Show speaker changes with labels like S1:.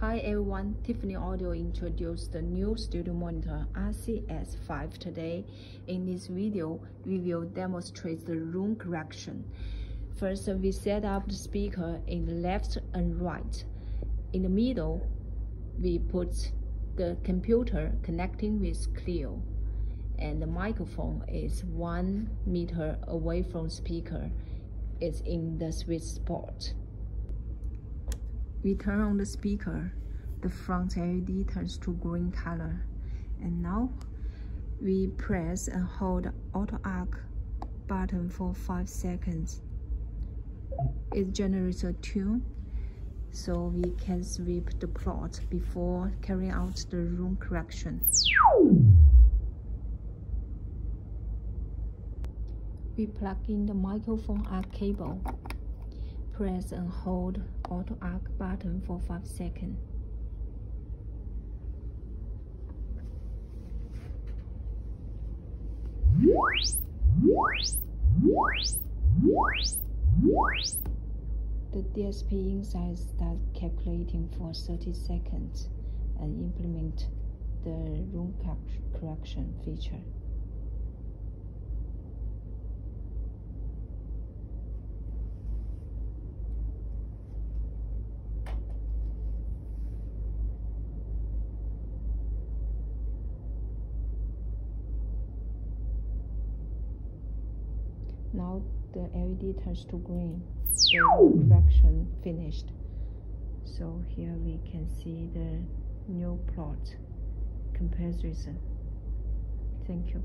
S1: Hi everyone, Tiffany Audio introduced the new studio monitor RCS5 today. In this video, we will demonstrate the room correction. First, we set up the speaker in the left and right. In the middle, we put the computer connecting with Clio. And the microphone is one meter away from speaker. It's in the sweet spot. We turn on the speaker, the front LED turns to green color. And now we press and hold auto arc button for 5 seconds. It generates a tune so we can sweep the plot before carrying out the room correction. We plug in the microphone arc cable Press and hold auto arc button for 5 seconds. The DSP inside starts calculating for 30 seconds and implement the room correction feature. Now the LED turns to green. The correction finished. So here we can see the new plot comparison. Thank you.